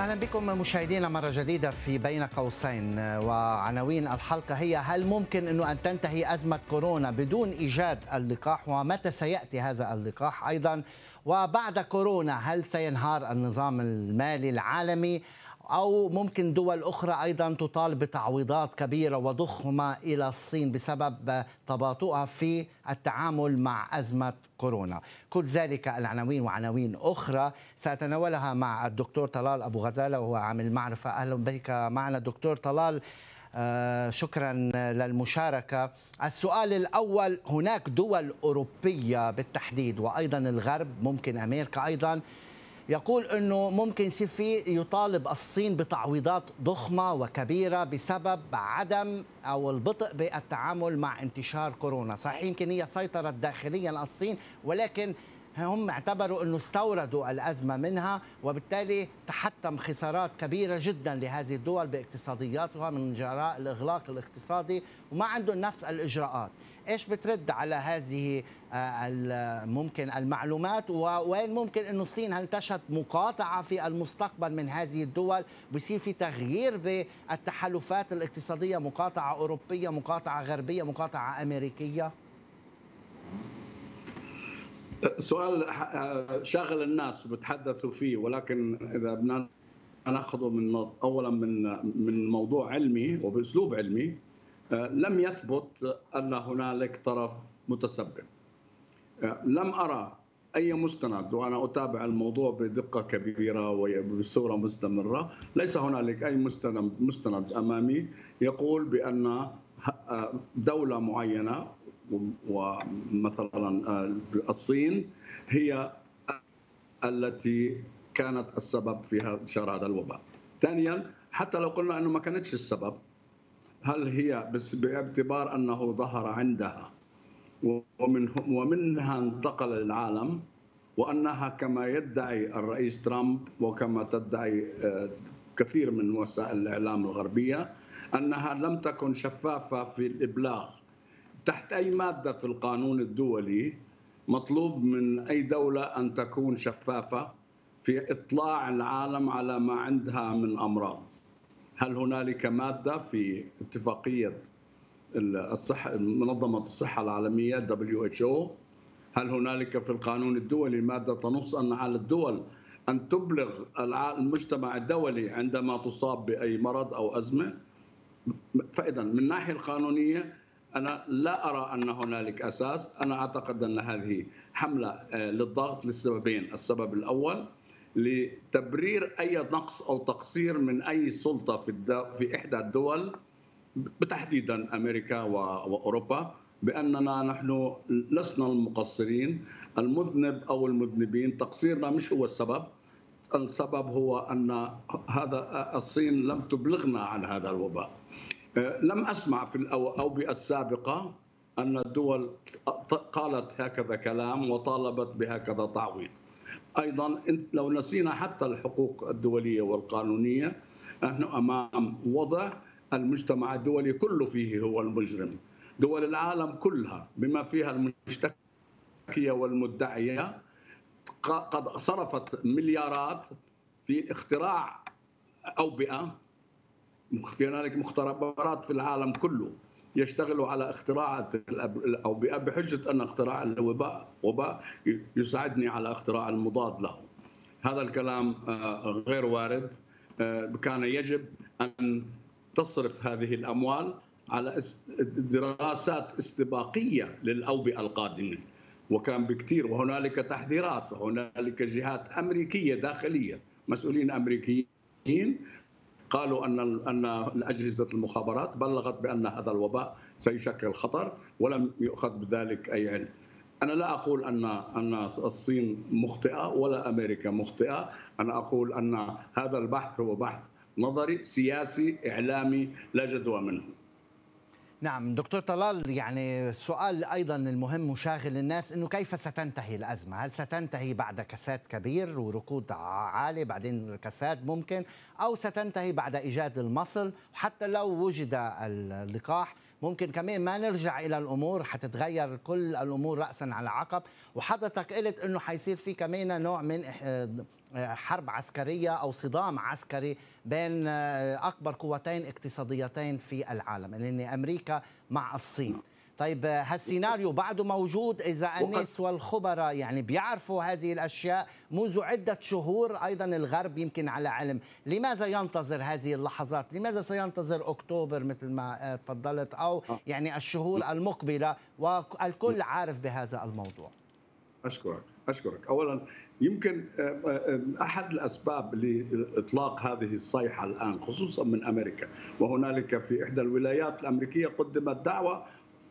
أهلا بكم مشاهدينا مره جديدة في بين قوسين. وعناوين الحلقة هي هل ممكن إنه أن تنتهي أزمة كورونا بدون إيجاد اللقاح؟ ومتى سيأتي هذا اللقاح أيضا؟ وبعد كورونا هل سينهار النظام المالي العالمي؟ أو ممكن دول أخرى أيضا تطالب بتعويضات كبيرة وضخمة إلى الصين بسبب تباطؤها في التعامل مع أزمة كورونا. كل ذلك العناوين وعناوين أخرى سأتناولها مع الدكتور طلال أبو غزالة وهو عامل معرفة أهلا بك معنا دكتور طلال. آه شكرا للمشاركة. السؤال الأول هناك دول أوروبية بالتحديد وأيضا الغرب ممكن أمريكا أيضا يقول إنه ممكن يصير في يطالب الصين بتعويضات ضخمة وكبيرة بسبب عدم أو البطء بالتعامل مع انتشار كورونا، صحيح يمكن هي سيطرت داخليا الصين ولكن هم اعتبروا إنه استوردوا الأزمة منها وبالتالي تحتم خسارات كبيرة جدا لهذه الدول باقتصادياتها من جراء الإغلاق الاقتصادي وما عندهم نفس الإجراءات. إيش بترد على هذه ممكن المعلومات؟ ووين ممكن إنه الصين هل تشهد مقاطعة في المستقبل من هذه الدول؟ بصير في تغيير بالتحالفات الاقتصادية مقاطعة أوروبية مقاطعة غربية مقاطعة أمريكية؟ سؤال شاغل الناس وبتحدثوا فيه ولكن إذا بدنا ناخذه من اولا من من موضوع علمي وبأسلوب علمي لم يثبت أن هنالك طرف متسبب لم أرى أي مستند وأنا أتابع الموضوع بدقة كبيرة وبصورة مستمرة ليس هنالك أي مستند مستند أمامي يقول بأن دولة معينة ومثلا الصين هي التي كانت السبب في انتشار هذا الوباء. ثانيا حتى لو قلنا أنه ما كانتش السبب هل هي بس باعتبار أنه ظهر عندها ومن ومنها انتقل للعالم وأنها كما يدعي الرئيس ترامب وكما تدعي كثير من وسائل الإعلام الغربية أنها لم تكن شفافة في الإبلاغ. تحت أي مادة في القانون الدولي مطلوب من أي دولة أن تكون شفافة في إطلاع العالم على ما عندها من أمراض. هل هنالك مادة في اتفاقية الصحه منظمة الصحة العالمية WHO هل هنالك في القانون الدولي مادة تنص أن على الدول أن تبلغ المجتمع الدولي عندما تصاب بأي مرض أو أزمة؟ فإذا من الناحيه القانونية أنا لا أرى أن هنالك أساس. أنا أعتقد أن هذه حملة للضغط لسببين السبب الأول لتبرير أي نقص أو تقصير من أي سلطة في في إحدى الدول بتحديدا أمريكا وأوروبا بأننا نحن لسنا المقصرين. المذنب أو المذنبين تقصيرنا مش هو السبب. السبب هو أن هذا الصين لم تبلغنا عن هذا الوباء. لم أسمع في الأوبئة السابقة أن الدول قالت هكذا كلام وطالبت بهكذا تعويض. أيضا لو نسينا حتى الحقوق الدولية والقانونية نحن أمام وضع المجتمع الدولي كله فيه هو المجرم. دول العالم كلها بما فيها المشتكية والمدعية قد صرفت مليارات في اختراع أوبئة في هنالك مختبرات في العالم كله. يشتغلوا على اختراع الاوبئه بحجة أن اختراع الوباء وباء يساعدني على اختراع المضاد له. هذا الكلام غير وارد كان يجب أن تصرف هذه الأموال على دراسات استباقية للأوبئة القادمة وكان بكثير وهنالك تحذيرات وهنالك جهات أمريكية داخلية مسؤولين أمريكيين قالوا أن أن اجهزه المخابرات بلغت بأن هذا الوباء سيشكل خطر ولم يؤخذ بذلك أي علم. أنا لا أقول ان أن الصين مخطئة ولا أمريكا مخطئة، أنا أقول أن هذا البحث هو بحث نظري سياسي إعلامي لا جدوى منه. نعم دكتور طلال يعني السؤال أيضا المهم وشاغل الناس إنه كيف ستنتهي الأزمة؟ هل ستنتهي بعد كساد كبير وركود عالي بعدين كساد ممكن أو ستنتهي بعد إيجاد المصل حتى لو وجد اللقاح ممكن كمان ما نرجع إلى الأمور حتتغير كل الأمور راسا على عقب وحضرتك قلت إنه حيصير في كمان نوع من حرب عسكرية أو صدام عسكري بين أكبر قوتين اقتصاديتين في العالم اللي هن أمريكا مع الصين. طيب هالسيناريو بعده موجود إذا الناس والخبراء يعني بيعرفوا هذه الأشياء منذ عدة شهور أيضا الغرب يمكن على علم. لماذا ينتظر هذه اللحظات؟ لماذا سينتظر أكتوبر مثل ما تفضلت؟ أو يعني الشهور المقبلة والكل عارف بهذا الموضوع. أشكرك أشكرك. اولا يمكن أحد الأسباب لإطلاق هذه الصيحة الآن خصوصا من أمريكا وهنالك في إحدى الولايات الأمريكية قدمت دعوة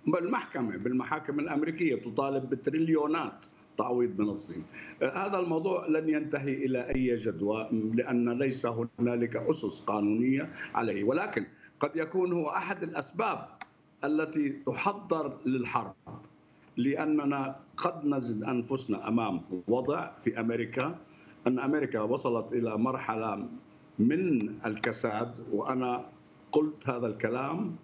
بالمحكمة بالمحاكم الأمريكية تطالب بتريليونات تعويض من الصين. هذا الموضوع لن ينتهي إلى أي جدوى لأن ليس هنالك أسس قانونية عليه. ولكن قد يكون هو أحد الأسباب التي تحضر للحرب. لأننا قد نجد أنفسنا أمام وضع في أمريكا أن أمريكا وصلت إلى مرحلة من الكساد وأنا قلت هذا الكلام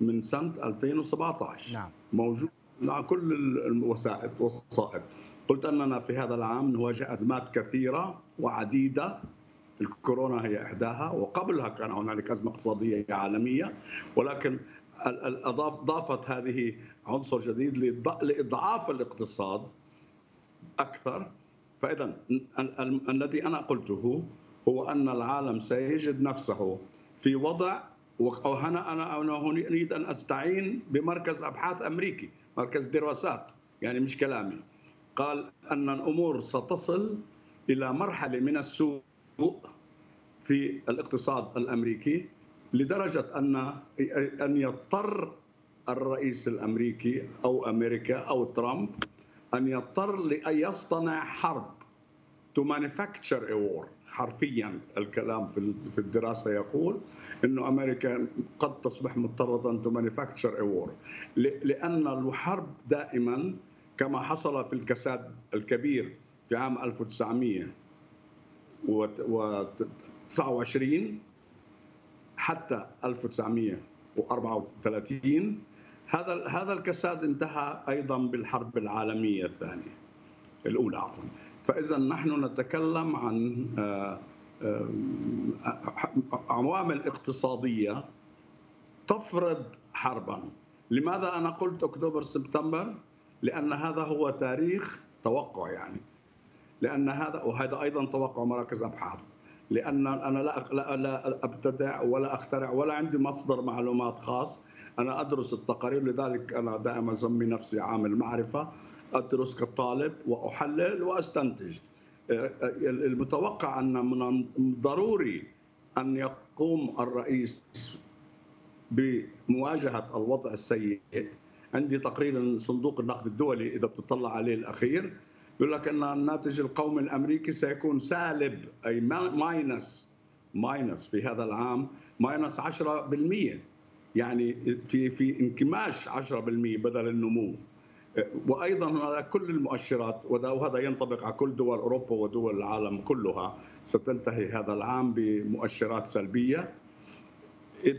من سنة 2017 نعم. موجود مع كل الوسائل والوسائط قلت أننا في هذا العام نواجه أزمات كثيرة وعديدة. الكورونا هي إحداها وقبلها كان هنالك أزمة اقتصادية عالمية ولكن ضافت هذه عنصر جديد لإضعاف الاقتصاد أكثر. فاذا الذي أنا قلته هو أن العالم سيجد نفسه في وضع وهنا أنا أنا أريد أن أستعين بمركز أبحاث أمريكي مركز دراسات يعني مش كلامي. قال أن الأمور ستصل إلى مرحلة من السوء في الاقتصاد الأمريكي لدرجة أن أن يضطر الرئيس الأمريكي أو أمريكا أو ترامب أن يضطر لأن يصطنع حرب manufacture a war. حرفيا الكلام في الدراسة يقول إنه أمريكا قد تصبح مضطرة to manufacture war لأن الحرب دائما كما حصل في الكساد الكبير في عام 1929 حتى 1934 هذا هذا الكساد انتهى أيضا بالحرب العالمية الثانية الأولى عفوا. فاذا نحن نتكلم عن آه، آه، عوامل اقتصادية تفرض حربا. لماذا أنا قلت أكتوبر سبتمبر؟ لأن هذا هو تاريخ توقع يعني. لأن هذا وهذا أيضا توقع مراكز أبحاث. لأن أنا لا, لا أبتدع ولا أخترع ولا عندي مصدر معلومات خاص. أنا أدرس التقارير لذلك أنا دائما أسمي نفسي عامل معرفة أدرس كطالب وأحلل وأستنتج. آه، آه، المتوقع أن من ضروري أن يقوم الرئيس بمواجهة الوضع السيء. عندي تقرير صندوق النقد الدولي إذا بتطلع عليه الأخير يقول لك إن الناتج القومي الأمريكي سيكون سالب أي minus minus في هذا العام minus 10% يعني في في انكماش 10% بدل النمو. وأيضا كل المؤشرات وهذا ينطبق على كل دول أوروبا ودول العالم كلها ستنتهي هذا العام بمؤشرات سلبية.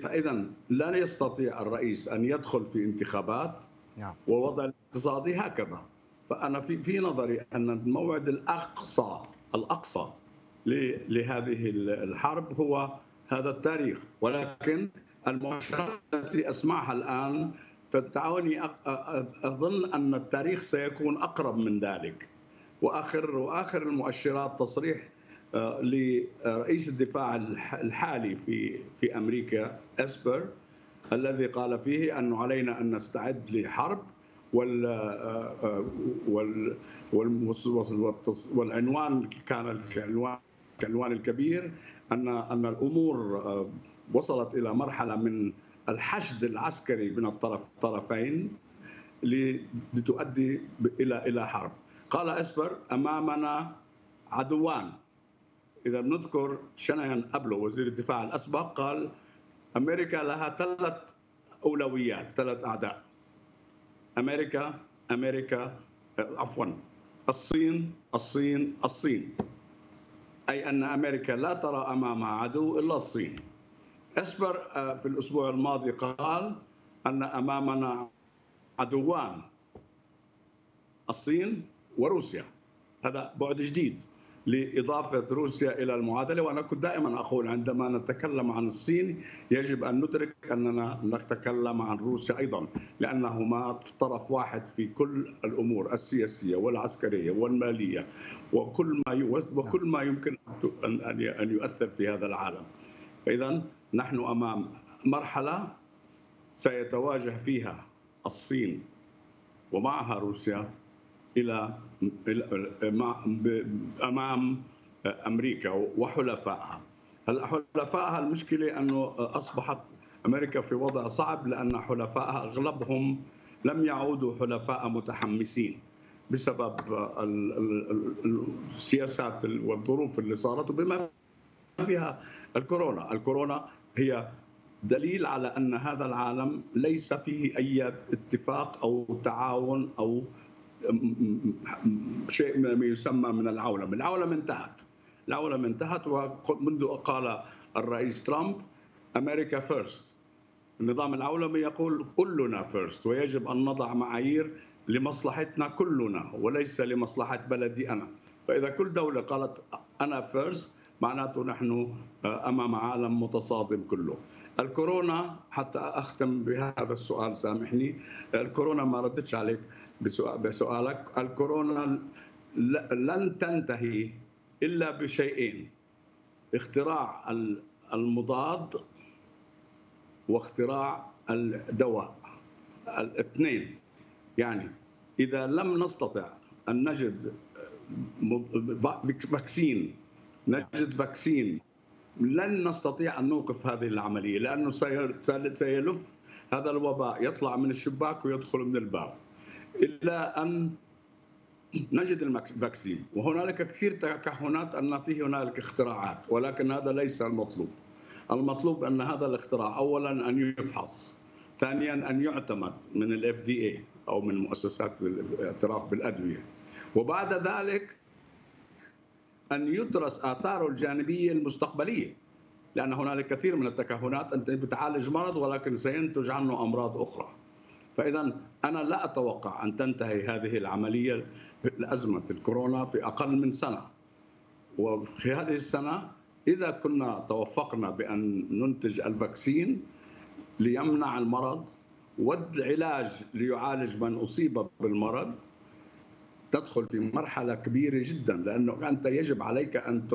فاذا لا يستطيع الرئيس أن يدخل في انتخابات نعم. ووضع الاقتصادي هكذا. فأنا في في نظري أن الموعد الاقصى الأقصى لهذه الحرب هو هذا التاريخ. ولكن المؤشرات التي أسمعها الآن فتعوني أظن أن التاريخ سيكون أقرب من ذلك. وآخر وآخر المؤشرات تصريح آه، لرئيس الدفاع الحالي في في أمريكا إسبر الذي قال فيه انه علينا أن نستعد لحرب وال آه، وال والعنوان كان العنوان الكبير ان أن الأمور آه، وصلت إلى مرحلة من الحشد العسكري من الطرف الطرفين لتؤدي إلى إلى حرب. قال إسبر أمامنا عدوان. إذا بنذكر شنيان قبله وزير الدفاع الأسبق قال أمريكا لها ثلاث أولويات ثلاث أعداء. أمريكا أمريكا عفوا الصين الصين الصين. أي أن أمريكا لا ترى أمامها عدو إلا الصين. اسبر آه، في الأسبوع الماضي قال أن أمامنا عدوان الصين وروسيا هذا بعد جديد لإضافة روسيا إلى المعادلة وأنا كنت دائما أقول عندما نتكلم عن الصين يجب أن ندرك أننا نتكلم عن روسيا أيضا لأنهما طرف واحد في كل الأمور السياسية والعسكرية والمالية وكل ما وكل ما يمكن أن يؤثر في هذا العالم. اذا نحن أمام مرحلة سيتواجه فيها الصين ومعها روسيا إلى أمام أمريكا وحلفائها. هلا حلفائها المشكلة أنه أصبحت أمريكا في وضع صعب لأن حلفائها أغلبهم لم يعودوا حلفاء متحمسين بسبب السياسات والظروف اللي صارت وبما فيها الكورونا، الكورونا هي دليل على أن هذا العالم ليس فيه أي اتفاق أو تعاون أو شيء ما يسمى من العولمة، العولمة انتهت. العولمة انتهت ومنذ قال الرئيس ترامب America first. النظام العولمي يقول كلنا first ويجب أن نضع معايير لمصلحتنا كلنا وليس لمصلحة بلدي أنا. فإذا كل دولة قالت أنا فيرست معناته نحن أمام عالم متصادم كله. الكورونا حتى أختم بهذا السؤال سامحني الكورونا ما ردتش عليك بسؤالك الكورونا لن تنتهي إلا بشيئين اختراع المضاد واختراع الدواء الاثنين يعني إذا لم نستطع أن نجد vaccine نجد vaccine لن نستطيع أن نوقف هذه العملية لأنه سيلف هذا الوباء. يطلع من الشباك ويدخل من الباب. إلى أن نجد ال vaccine وهنالك كثير تكهنات أن في هنالك اختراعات ولكن هذا ليس المطلوب. المطلوب أن هذا الاختراع اولا أن يفحص ثانيا أن يعتمد من الاف دي اي أو من مؤسسات الاعتراف بالأدوية. وبعد ذلك أن يدرس اثاره الجانبية المستقبلية لأن هنالك كثير من التكهنات أنت بتعالج مرض ولكن سينتج عنه أمراض أخرى. فاذا أنا لا أتوقع أن تنتهي هذه العملية لأزمة الكورونا في أقل من سنة. وفي هذه السنة إذا كنا توفقنا بأن ننتج ال vaccine ليمنع المرض والعلاج ليعالج من أصيب بالمرض تدخل في مرحلة كبيرة جدا لأنه أنت يجب عليك أن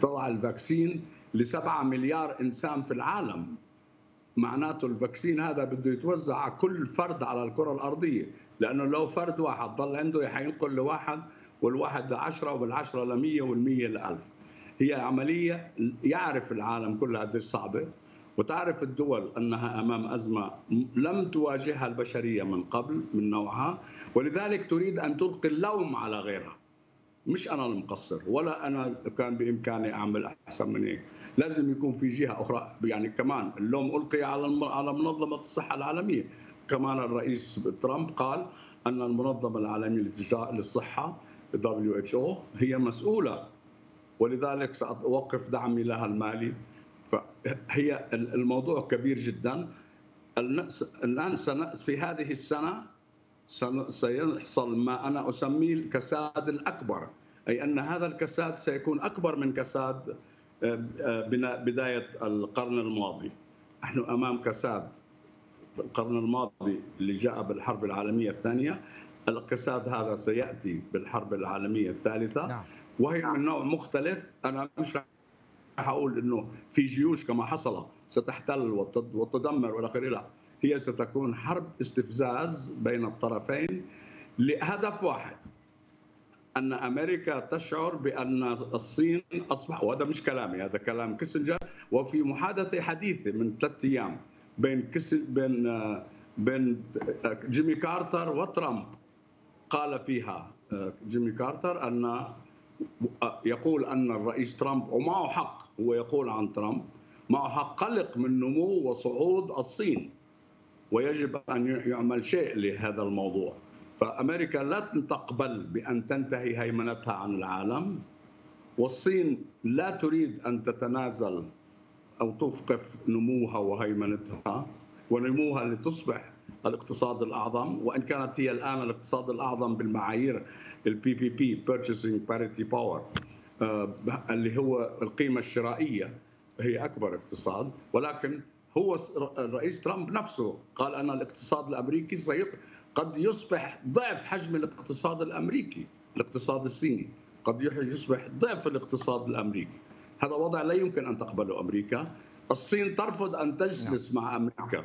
تضع ال vaccine لسبعة مليار إنسان في العالم. معناته ال vaccine هذا بده يتوزع على كل فرد على الكرة الأرضية لأنه لو فرد واحد ضل عنده حينقل لواحد والواحد لعشرة والعشرة لمية والمية لألف. هي عملية يعرف العالم كلها قديش صعبة وتعرف الدول أنها أمام أزمة لم تواجهها البشرية من قبل من نوعها ولذلك تريد أن تلقي اللوم على غيرها. مش أنا المقصر ولا أنا كان بإمكاني أعمل أحسن من هيك لازم يكون في جهة أخرى. يعني كمان اللوم ألقي على على منظمة الصحة العالمية. كمان الرئيس ترامب قال أن المنظمة العالمية للصحة WHO هي مسؤولة. ولذلك ساوقف دعمي لها المالي. فهي الموضوع كبير جدا. الآن في هذه السنة سيحصل ما أنا أسميه الكساد الأكبر. أي أن هذا الكساد سيكون أكبر من كساد آه، بداية القرن الماضي. نحن أمام كساد. القرن الماضي اللي جاء بالحرب العالمية الثانية الكساد هذا سيأتي بالحرب العالمية الثالثة. نعم. وهي من نوع مختلف. أنا مش أقول إنه في جيوش كما حصل ستحتل وتدمر والى آخره. هي ستكون حرب استفزاز بين الطرفين لهدف واحد أن أمريكا تشعر بأن الصين أصبح وهذا مش كلامي هذا كلام كيسنجر. وفي محادثة حديثة من ثلاث أيام بين بين بين جيمي كارتر وترامب قال فيها جيمي كارتر أن يقول أن الرئيس ترامب ومعه حق هو يقول عن ترامب معه حق قلق من نمو وصعود الصين ويجب أن يعمل شيء لهذا الموضوع. فأمريكا لا تقبل بأن تنتهي هيمنتها عن العالم والصين لا تريد أن تتنازل أو توقف نموها وهيمنتها ونموها لتصبح الاقتصاد الأعظم وإن كانت هي الآن الاقتصاد الأعظم بالمعايير ال PPP purchasing parity power اللي هو القيمة الشرائية. هي أكبر اقتصاد ولكن هو الرئيس ترامب نفسه قال أن الاقتصاد الأمريكي قد يصبح ضعف حجم الاقتصاد الأمريكي الاقتصاد الصيني. قد يصبح ضعف الاقتصاد الأمريكي. هذا وضع لا يمكن أن تقبله أمريكا. الصين ترفض أن تجلس نعم. مع أمريكا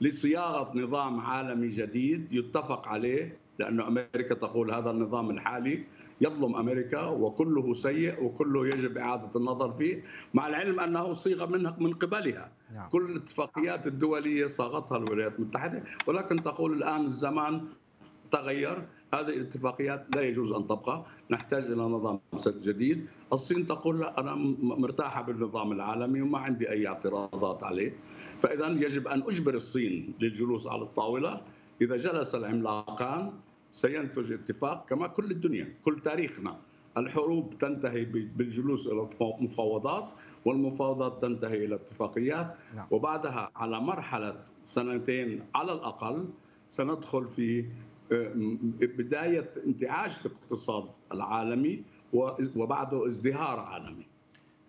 لصياغة نظام عالمي جديد يتفق عليه. لأن أمريكا تقول هذا النظام الحالي يظلم أمريكا وكله سيء وكله يجب إعادة النظر فيه مع العلم أنه صيغ من من قبلها. نعم. كل الاتفاقيات الدولية صاغتها الولايات المتحدة ولكن تقول الآن الزمان تغير. هذه الاتفاقيات لا يجوز أن تبقى. نحتاج إلى نظام جديد. الصين تقول لا أنا مرتاحة بالنظام العالمي وما عندي أي اعتراضات عليه. فاذا يجب أن أجبر الصين للجلوس على الطاولة. إذا جلس العملاقان سينتج اتفاق كما كل الدنيا كل تاريخنا. الحروب تنتهي بالجلوس إلى المفاوضات والمفاوضات تنتهي إلى اتفاقيات. نعم. وبعدها على مرحلة سنتين على الأقل سندخل في آه، بداية انتعاش الاقتصاد العالمي وبعده ازدهار عالمي.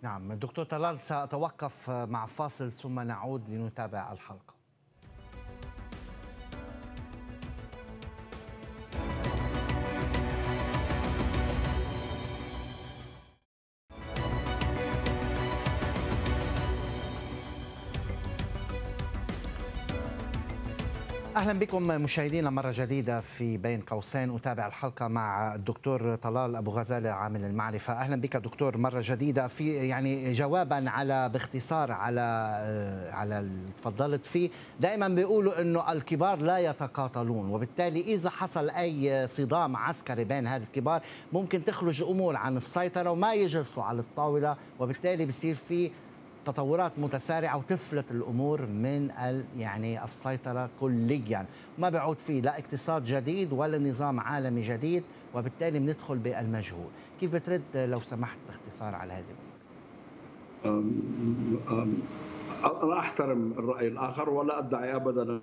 نعم دكتور طلال سأتوقف مع فاصل ثم نعود لنتابع الحلقة. أهلا بكم مشاهدينا مره جديدة في بين قوسين. أتابع الحلقة مع الدكتور طلال أبو غزالة عامل المعرفة. أهلا بك دكتور مرة جديدة في يعني جوابا على باختصار على على اللي تفضلت فيه. دائما بيقولوا إنه الكبار لا يتقاتلون وبالتالي إذا حصل أي صدام عسكري بين هذه الكبار ممكن تخرج أمور عن السيطرة وما يجلسوا على الطاولة وبالتالي بصير في تطورات متسارعة وتفلت الأمور من يعني السيطرة كليا. ما بيعود فيه لا اقتصاد جديد ولا نظام عالمي جديد وبالتالي بندخل بالمجهول. كيف بترد لو سمحت باختصار على هذه الأمور أنا أحترم الرأي الآخر ولا أدعي ابدا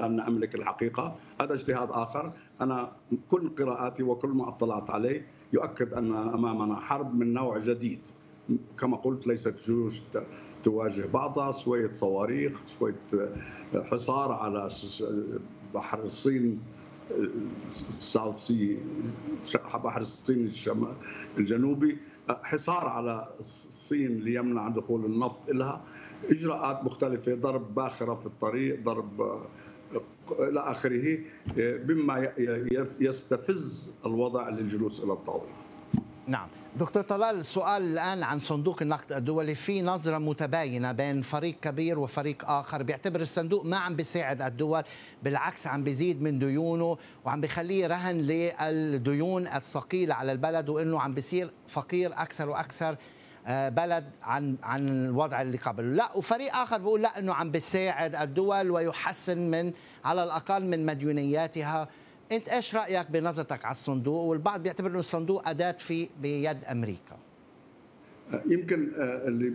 أن املك الحقيقة. هذا اجتهاد آخر. أنا كل قراءاتي وكل ما اطلعت عليه يؤكد أن أمامنا حرب من نوع جديد. كما قلت ليست جيوش تواجه بعضها شوية صواريخ شوية حصار على بحر الصين ساوث سي بحر الصين الجنوبي. حصار على الصين ليمنع دخول النفط لها إجراءات مختلفة ضرب باخرة في الطريق ضرب إلى آخره بما يستفز الوضع للجلوس إلى الطاولة. نعم. دكتور طلال السؤال الآن عن صندوق النقد الدولي. في نظرة متباينة بين فريق كبير وفريق آخر بيعتبر الصندوق ما عم بيساعد الدول بالعكس عم بيزيد من ديونه وعم بيخليه رهن للديون الثقيلة على البلد وإنه عم بيصير فقير أكثر وأكثر آه، بلد عن عن الوضع اللي قبله. لا وفريق آخر بيقول لا إنه عم بيساعد الدول ويحسن من على الأقل من مديونياتها انت إيش رأيك بنظرتك على الصندوق؟ والبعض بيعتبر إنه الصندوق أداة في بيد أمريكا. يمكن آه، اللي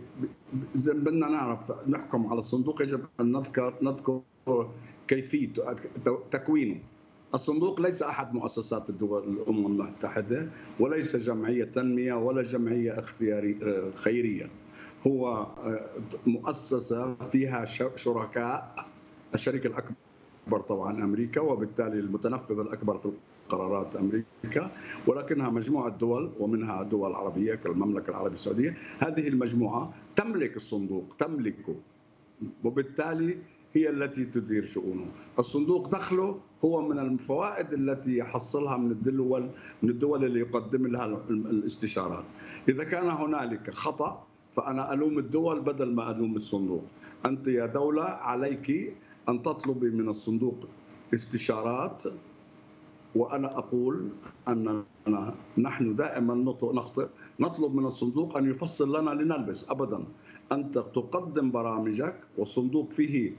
إذا بدنا نعرف نحكم على الصندوق يجب أن نذكر نذكر كيفية تكوينه. الصندوق ليس أحد مؤسسات الدول الأمم المتحدة وليس جمعية تنمية ولا جمعية اختياري آه، خيرية. هو آه، مؤسسة فيها شركاء الشريك الأكبر الاكبر طبعا أمريكا وبالتالي المتنفذ الأكبر في قرارات أمريكا ولكنها مجموعة دول ومنها دول عربية كالمملكة العربية السعودية. هذه المجموعة تملك الصندوق تملكه وبالتالي هي التي تدير شؤونه. الصندوق دخله هو من الفوائد التي يحصلها من الدول من الدول اللي يقدم لها الاستشارات. إذا كان هنالك خطأ فأنا ألوم الدول بدل ما ألوم الصندوق. أنت يا دولة عليك أن تطلبي من الصندوق استشارات وأنا أقول أننا نحن دائما نخطئ نطلب من الصندوق أن يفصل لنا لنلبس أبدا. أنت تقدم برامجك والصندوق فيه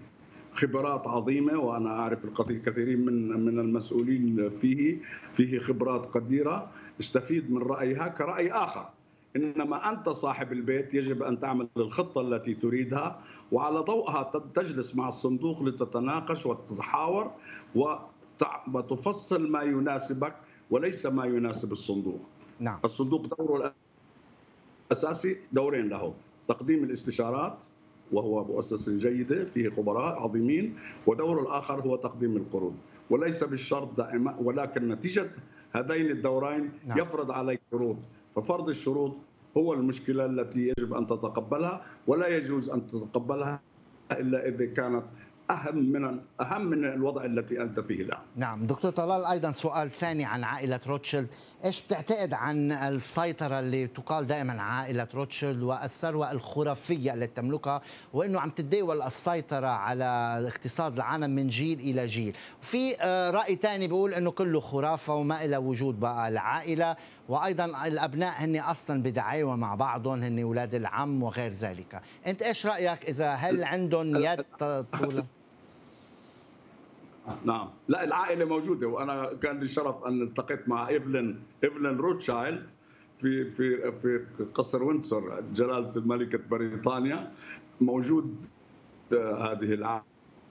خبرات عظيمة وأنا أعرف الكثيرين من من المسؤولين فيه فيه خبرات قديرة. استفيد من رأيها كرأي آخر. إنما أنت صاحب البيت يجب أن تعمل الخطة التي تريدها. وعلى ضوءها تجلس مع الصندوق لتتناقش وتتحاور وتفصل ما يناسبك وليس ما يناسب الصندوق. نعم. الصندوق دوره الأساسي دورين له تقديم الاستشارات وهو مؤسسة جيدة فيه خبراء عظيمين ودوره الآخر هو تقديم القروض وليس بالشرط دائما ولكن نتيجة هذين الدورين نعم. يفرض عليك شروط. ففرض الشروط هو المشكلة التي يجب أن تتقبلها ولا يجوز أن تتقبلها إلا إذا كانت أهم من أهم من الوضع التي أنت فيه الآن. نعم دكتور طلال أيضا سؤال ثاني عن عائلة روتشيلد، إيش بتعتقد عن السيطرة اللي تقال دائما عائلة روتشيلد والثروة الخرافية اللي تملكها وإنه عم تتداول السيطرة على اقتصاد العالم من جيل إلى جيل، وفي آه، رأي ثاني بيقول إنه كله خرافة وما إلى وجود بقى العائلة وأيضا الأبناء هن أصلا بدعاوى مع بعضهم هن أولاد العم وغير ذلك، أنت إيش رأيك إذا هل عندهم يد طولة؟ نعم. لا العائلة موجودة وأنا كان لي شرف أن التقيت مع إيفلين إيفلين روتشايلد في في في قصر وينسور جلالة الملكة بريطانيا. موجود هذه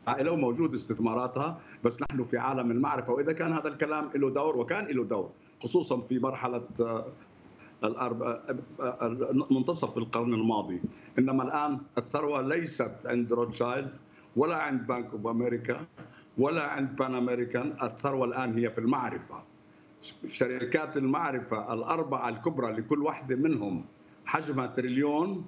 العائلة وموجود استثماراتها بس نحن في عالم المعرفة وإذا كان هذا الكلام له دور وكان له دور خصوصا في مرحلة منتصف القرن الماضي. إنما الآن الثروة ليست عند روتشايلد ولا عند Bank of America. ولا عند Pan American الثروة الآن هي في المعرفة. شركات المعرفة الأربعة الكبرى لكل واحدة منهم حجمها تريليون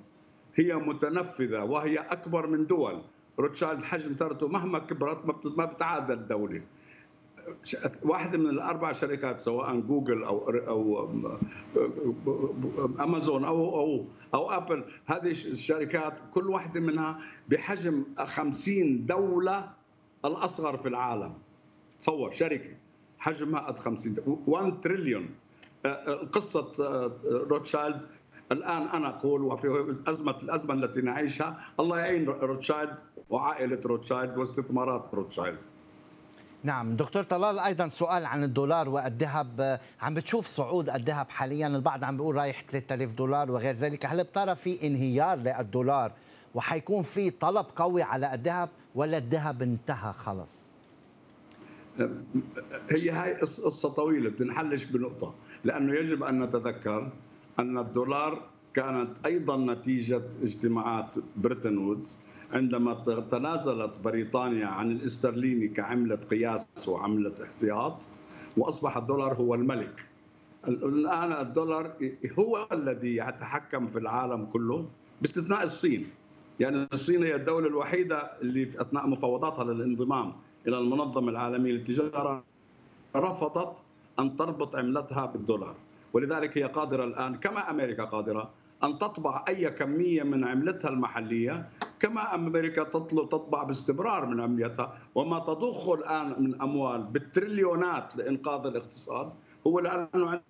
هي متنفذة وهي أكبر من دول. روتشايلد حجم ثروته مهما كبرت ما بتعادل دولة. واحدة من الأربع شركات سواء جوجل أو أو أمازون أو أو أو أبل هذه الشركات كل واحدة منها بحجم 50 دولة الأصغر في العالم. تصور شركة حجمها قد 50 1 تريليون قصة آه، روتشايلد. الآن أنا أقول وفي ازمه الأزمة التي نعيشها الله يعين روتشايلد وعائلة روتشايلد واستثمارات روتشايلد. نعم دكتور طلال أيضا سؤال عن الدولار والذهب. عم بتشوف صعود الذهب حاليا؟ البعض عم بيقول رايح 3000 دولار وغير ذلك. هل بترى في انهيار للدولار وحيكون في طلب قوي على الذهب ولا الذهب انتهى خلص هي هاي قصة طويلة بدنا نبلش بنقطة. لأنه يجب أن نتذكر أن الدولار كانت أيضا نتيجة اجتماعات بريتن وودز. عندما تنازلت بريطانيا عن الاسترليني كعملة قياس وعملة احتياط وأصبح الدولار هو الملك. الآن الدولار هو الذي يتحكم في العالم كله باستثناء الصين. يعني الصين هي الدولة الوحيدة اللي في أثناء مفاوضاتها للانضمام إلى المنظمة العالمية للتجارة رفضت أن تربط عملتها بالدولار. ولذلك هي قادرة الآن كما أمريكا قادرة أن تطبع أي كمية من عملتها المحلية كما أمريكا تطلب تطبع باستمرار من عملتها. وما تضخه الآن من أموال بالتريليونات لإنقاذ الاقتصاد هو لأنه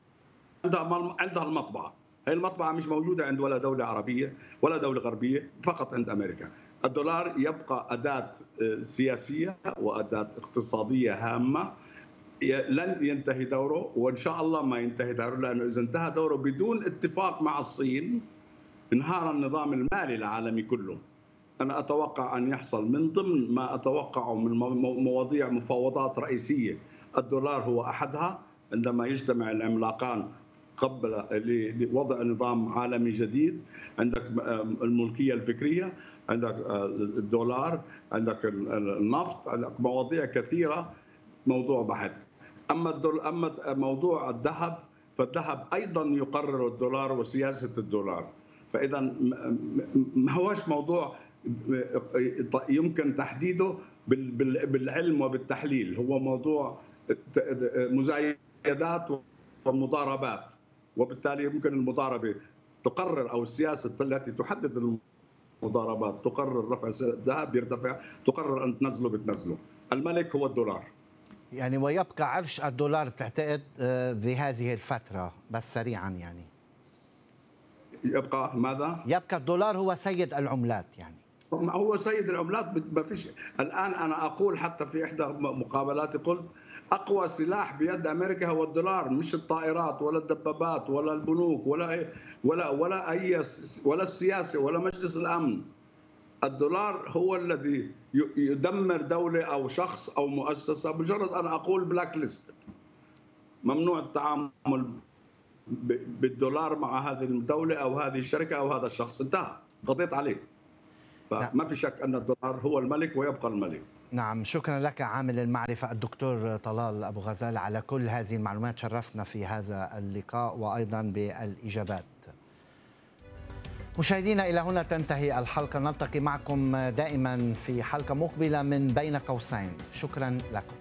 عندها المطبعة. هي المطبعة مش موجودة عند ولا دولة عربية ولا دولة غربية فقط عند أمريكا. الدولار يبقى أداة آه، سياسية وأداة اقتصادية هامة لن ينتهي دوره وإن شاء الله ما ينتهي دوره لأنه إذا انتهى دوره بدون اتفاق مع الصين انهار النظام المالي العالمي كله. أنا أتوقع أن يحصل من ضمن ما أتوقعه من مواضيع مفاوضات رئيسية الدولار هو أحدها عندما يجتمع العملاقان قبل لوضع نظام عالمي جديد. عندك الملكية الفكرية عندك آه، الدولار عندك النفط عندك مواضيع كثيرة موضوع بحث. أما أما موضوع الذهب فالذهب أيضا يقرر الدولار وسياسة الدولار. فاذا ما هوش موضوع يمكن تحديده بالعلم وبالتحليل. هو موضوع مزايدات ومضاربات. وبالتالي يمكن المضاربة تقرر أو السياسة التي تحدد المضاربات تقرر رفع الذهب يرتفع تقرر أن تنزله بتنزله. الملك هو الدولار. يعني ويبقى عرش الدولار بتعتقد آه، بهذه الفترة بس سريعا يعني. يبقى ماذا؟ يبقى الدولار هو سيد العملات يعني. هو سيد العملات ما فيش. الآن أنا أقول حتى في إحدى مقابلاتي قلت أقوى سلاح بيد أمريكا هو الدولار مش الطائرات ولا الدبابات ولا البنوك ولا ولا ولا أي ولا السياسة ولا مجلس الأمن. الدولار هو الذي يدمر دولة أو شخص أو مؤسسة مجرد أن أقول بلاك ليست ممنوع التعامل بالدولار مع هذه الدولة أو هذه الشركة أو هذا الشخص. انتهى. قضيت عليه. فما في شك أن الدولار هو الملك ويبقى الملك. نعم شكرا لك عامل المعرفة الدكتور طلال أبو غزال على كل هذه المعلومات. شرفنا في هذا اللقاء وأيضا بالإجابات. مشاهدينا إلى هنا تنتهي الحلقة. نلتقي معكم دائما في حلقة مقبلة من بين قوسين. شكرا لكم.